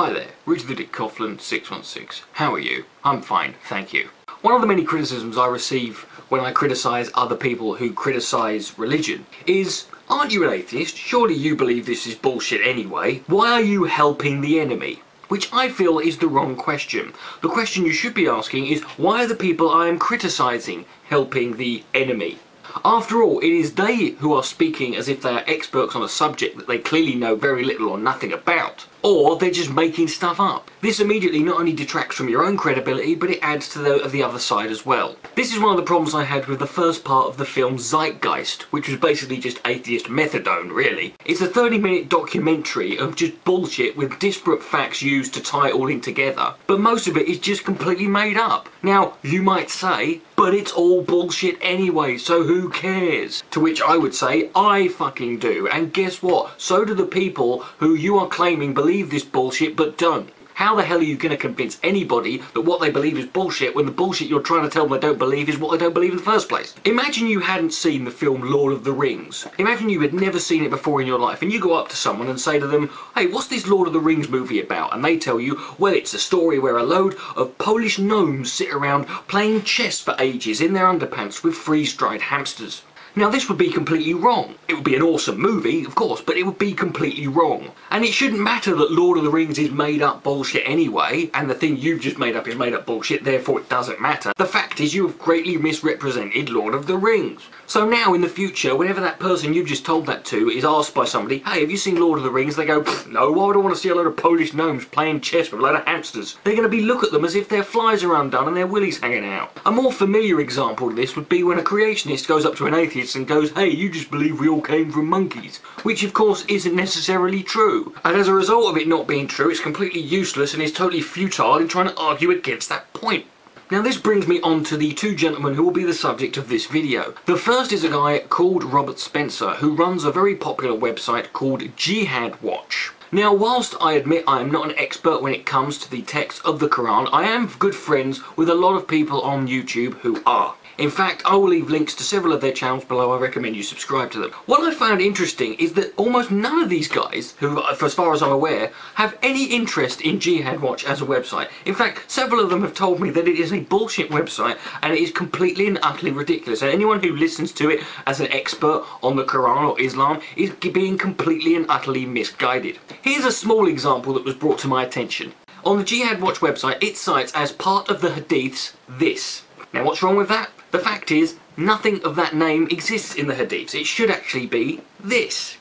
Hi there, Richard the Dick Coughlan, 616. How are you? I'm fine, thank you. One of the many criticisms I receive when I criticise other people who criticise religion is, aren't you an atheist? Surely you believe this is bullshit anyway. Why are you helping the enemy? Which I feel is the wrong question. The question you should be asking is, why are the people I am criticising helping the enemy? After all, it is they who are speaking as if they are experts on a subject that they clearly know very little or nothing about. Or they're just making stuff up. This immediately not only detracts from your own credibility, but it adds to the of the other side as well. This is one of the problems I had with the first part of the film Zeitgeist, which was basically just atheist methadone, really. It's a 30 minute documentary of just bullshit with disparate facts used to tie it all in together, but most of it is just completely made up. Now, you might say, but it's all bullshit anyway, so who cares? To which I would say, I fucking do. And guess what? So do the people who you are claiming believe this bullshit but don't. How the hell are you going to convince anybody that what they believe is bullshit when the bullshit you're trying to tell them they don't believe is what they don't believe in the first place? Imagine you hadn't seen the film Lord of the Rings. Imagine you had never seen it before in your life and you go up to someone and say to them, hey, what's this Lord of the Rings movie about? And they tell you, well, it's a story where a load of Polish gnomes sit around playing chess for ages in their underpants with freeze-dried hamsters. Now this would be completely wrong. It would be an awesome movie, of course, but it would be completely wrong. And it shouldn't matter that Lord of the Rings is made up bullshit anyway, and the thing you've just made up is made up bullshit, therefore it doesn't matter. The fact is you have greatly misrepresented Lord of the Rings. So now in the future, whenever that person you've just told that to is asked by somebody, hey, have you seen Lord of the Rings? They go, no, why would I want to see a load of Polish gnomes playing chess with a load of hamsters? They're going to be look at them as if their flies are undone and their willies hanging out. A more familiar example of this would be when a creationist goes up to an atheist and goes, hey, you just believe we all came from monkeys. Which of course isn't necessarily true. And as a result of it not being true, it's completely useless and is totally futile in trying to argue against that point. Now this brings me on to the two gentlemen who will be the subject of this video. The first is a guy called Robert Spencer who runs a very popular website called Jihad Watch. Now, whilst I admit I am not an expert when it comes to the text of the Quran, I am good friends with a lot of people on YouTube who are. In fact, I will leave links to several of their channels below. I recommend you subscribe to them. What I found interesting is that almost none of these guys, who, as far as I'm aware, have any interest in Jihad Watch as a website. In fact, several of them have told me that it is a bullshit website and it is completely and utterly ridiculous. And anyone who listens to it as an expert on the Quran or Islam is being completely and utterly misguided. Here's a small example that was brought to my attention. On the Jihad Watch website, it cites as part of the hadiths this. Now what's wrong with that? The fact is, nothing of that name exists in the Hadiths. It should actually be this.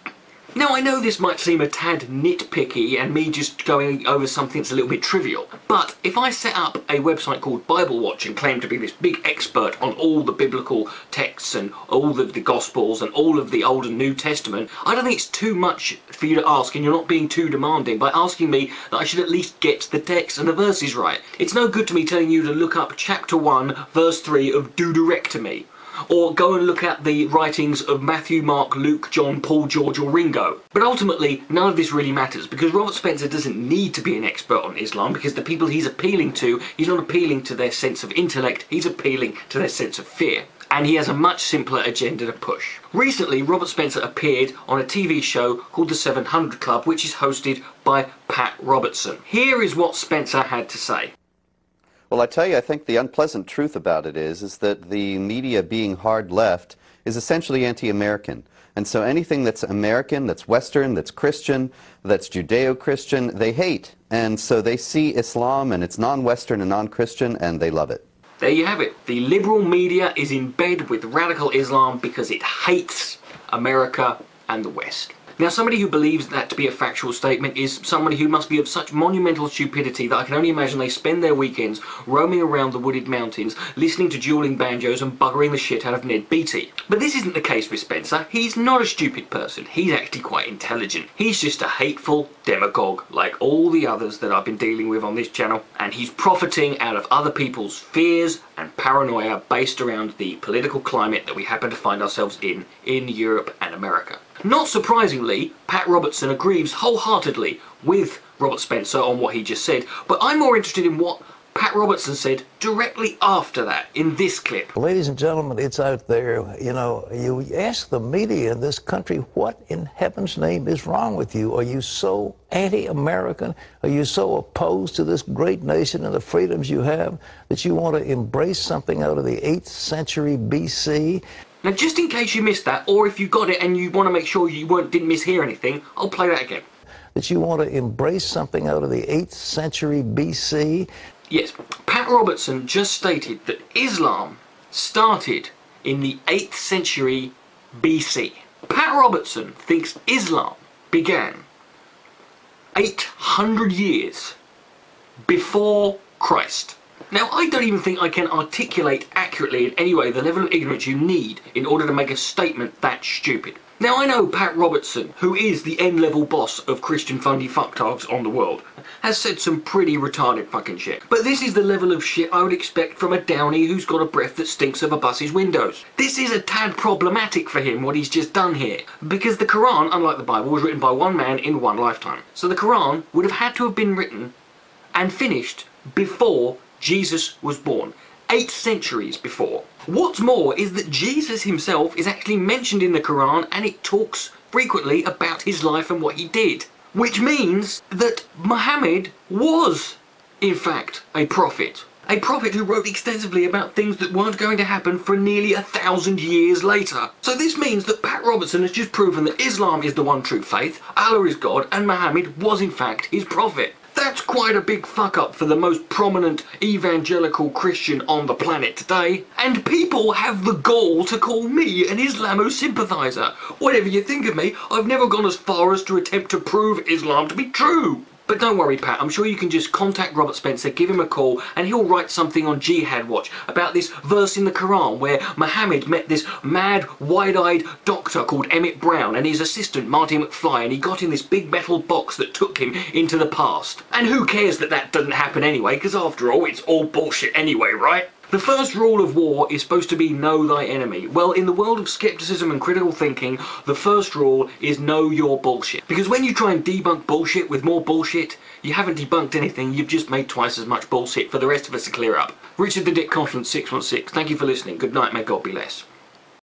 Now I know this might seem a tad nitpicky and me just going over something that's a little bit trivial, but if I set up a website called Bible Watch and claim to be this big expert on all the biblical texts and all of the Gospels and all of the Old and New Testament, I don't think it's too much for you to ask and you're not being too demanding by asking me that I should at least get the text and the verses right. It's no good to me telling you to look up chapter 1 verse 3 of Deuteronomy or go and look at the writings of Matthew, Mark, Luke, John, Paul, George or Ringo. But ultimately, none of this really matters because Robert Spencer doesn't need to be an expert on Islam because the people he's appealing to, he's not appealing to their sense of intellect, he's appealing to their sense of fear and he has a much simpler agenda to push. Recently, Robert Spencer appeared on a TV show called The 700 Club, which is hosted by Pat Robertson. Here is what Spencer had to say. Well, I tell you, I think the unpleasant truth about it is, is that the media being hard left is essentially anti-American. And so anything that's American, that's Western, that's Christian, that's Judeo-Christian, they hate. And so they see Islam and it's non-Western and non-Christian and they love it. There you have it. The liberal media is in bed with radical Islam because it hates America and the West. Now somebody who believes that to be a factual statement is somebody who must be of such monumental stupidity that I can only imagine they spend their weekends roaming around the wooded mountains, listening to dueling banjos and buggering the shit out of Ned Beatty. But this isn't the case with Spencer. He's not a stupid person. He's actually quite intelligent. He's just a hateful demagogue like all the others that I've been dealing with on this channel and he's profiting out of other people's fears and paranoia based around the political climate that we happen to find ourselves in in Europe and America. Not surprisingly, Pat Robertson agrees wholeheartedly with Robert Spencer on what he just said, but I'm more interested in what Pat Robertson said directly after that in this clip. Ladies and gentlemen, it's out there. You know, you ask the media in this country, what in heaven's name is wrong with you? Are you so anti American? Are you so opposed to this great nation and the freedoms you have that you want to embrace something out of the 8th century BC? Now, just in case you missed that, or if you got it and you want to make sure you weren't, didn't mishear anything, I'll play that again. That you want to embrace something out of the 8th century BC? Yes, Pat Robertson just stated that Islam started in the 8th century BC. Pat Robertson thinks Islam began 800 years before Christ. Now, I don't even think I can articulate accurately in any way the level of ignorance you need in order to make a statement that stupid. Now, I know Pat Robertson, who is the N-level boss of Christian fundy fucktards on the world, has said some pretty retarded fucking shit. But this is the level of shit I would expect from a downy who's got a breath that stinks of a bus's windows. This is a tad problematic for him, what he's just done here. Because the Quran, unlike the Bible, was written by one man in one lifetime. So the Quran would have had to have been written and finished before Jesus was born. Eight centuries before. What's more is that Jesus himself is actually mentioned in the Quran and it talks frequently about his life and what he did. Which means that Muhammad was, in fact, a prophet. A prophet who wrote extensively about things that weren't going to happen for nearly a thousand years later. So this means that Pat Robertson has just proven that Islam is the one true faith, Allah is God, and Muhammad was in fact his prophet. That's quite a big fuck up for the most prominent evangelical Christian on the planet today. And people have the gall to call me an Islamo sympathiser. Whatever you think of me, I've never gone as far as to attempt to prove Islam to be true. But don't worry, Pat, I'm sure you can just contact Robert Spencer, give him a call, and he'll write something on Jihad Watch about this verse in the Quran where Muhammad met this mad, wide eyed doctor called Emmett Brown and his assistant Marty McFly, and he got in this big metal box that took him into the past. And who cares that that doesn't happen anyway, because after all, it's all bullshit anyway, right? The first rule of war is supposed to be know thy enemy. Well, in the world of skepticism and critical thinking, the first rule is know your bullshit. Because when you try and debunk bullshit with more bullshit, you haven't debunked anything, you've just made twice as much bullshit for the rest of us to clear up. Richard the Dick Coughlan 616, thank you for listening. Good night, may God be less.